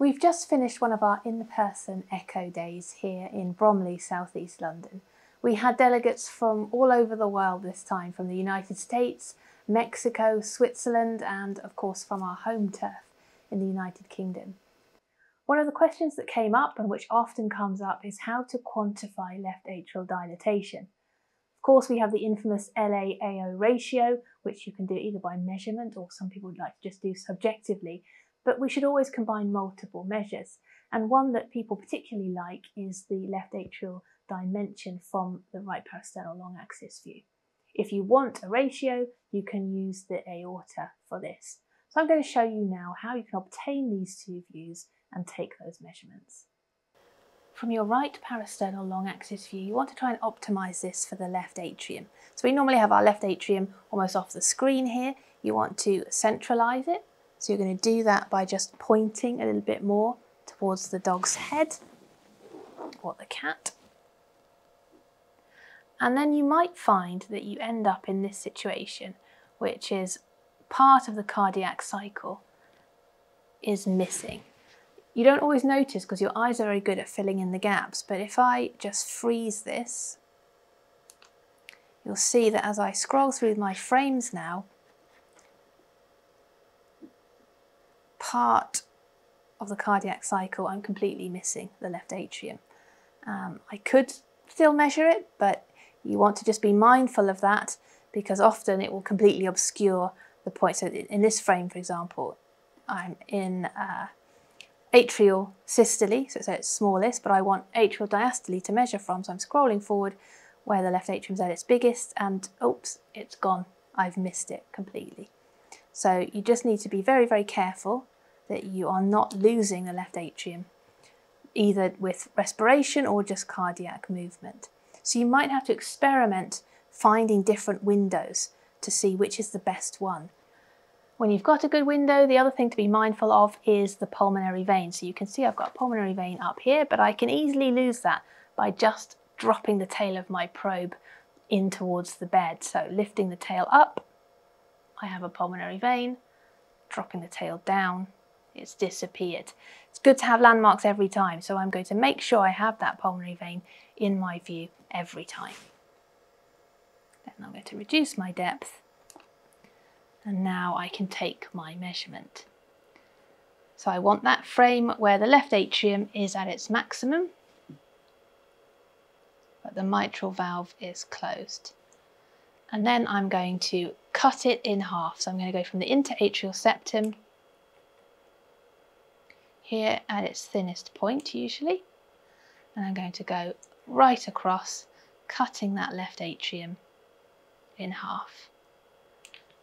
We've just finished one of our in-person echo days here in Bromley, southeast London. We had delegates from all over the world this time, from the United States, Mexico, Switzerland, and of course from our home turf in the United Kingdom. One of the questions that came up and which often comes up is how to quantify left atrial dilatation. Of course, we have the infamous LAAO ratio, which you can do either by measurement or some people would like to just do subjectively, but we should always combine multiple measures. And one that people particularly like is the left atrial dimension from the right parasternal long axis view. If you want a ratio, you can use the aorta for this. So I'm going to show you now how you can obtain these two views and take those measurements. From your right parasternal long axis view, you want to try and optimize this for the left atrium. So we normally have our left atrium almost off the screen here. You want to centralize it so you're going to do that by just pointing a little bit more towards the dog's head or the cat. And then you might find that you end up in this situation, which is part of the cardiac cycle is missing. You don't always notice because your eyes are very good at filling in the gaps, but if I just freeze this, you'll see that as I scroll through my frames now, part of the cardiac cycle, I'm completely missing the left atrium. Um, I could still measure it, but you want to just be mindful of that because often it will completely obscure the point. So in this frame, for example, I'm in uh, atrial systole, so it's smallest, but I want atrial diastole to measure from, so I'm scrolling forward where the left atrium is at its biggest, and oops, it's gone. I've missed it completely. So you just need to be very, very careful that you are not losing the left atrium, either with respiration or just cardiac movement. So you might have to experiment finding different windows to see which is the best one. When you've got a good window, the other thing to be mindful of is the pulmonary vein. So you can see I've got a pulmonary vein up here, but I can easily lose that by just dropping the tail of my probe in towards the bed. So lifting the tail up, I have a pulmonary vein, dropping the tail down, it's disappeared. It's good to have landmarks every time, so I'm going to make sure I have that pulmonary vein in my view every time. Then I'm going to reduce my depth, and now I can take my measurement. So I want that frame where the left atrium is at its maximum, but the mitral valve is closed. And then I'm going to cut it in half. So I'm going to go from the interatrial septum here at its thinnest point usually. And I'm going to go right across, cutting that left atrium in half.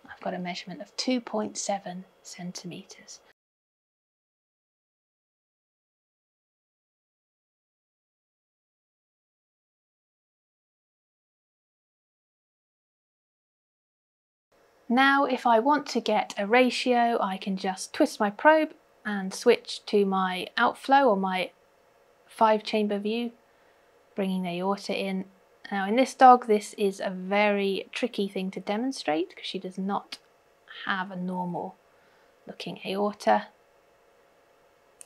I've got a measurement of 2.7 centimetres. Now if I want to get a ratio I can just twist my probe and switch to my outflow or my five chamber view, bringing the aorta in. Now in this dog, this is a very tricky thing to demonstrate because she does not have a normal looking aorta.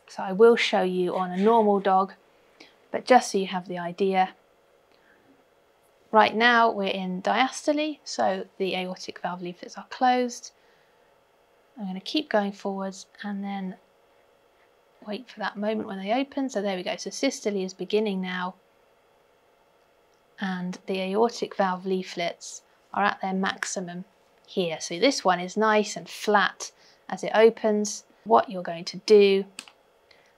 So I will show you on a normal dog, but just so you have the idea. Right now we're in diastole, so the aortic valve leaflets are closed. I'm going to keep going forwards and then wait for that moment when they open. So there we go. So systole is beginning now. And the aortic valve leaflets are at their maximum here. So this one is nice and flat as it opens. What you're going to do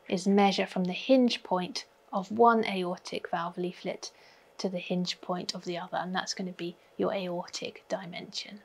is measure from the hinge point of one aortic valve leaflet to the hinge point of the other, and that's going to be your aortic dimension.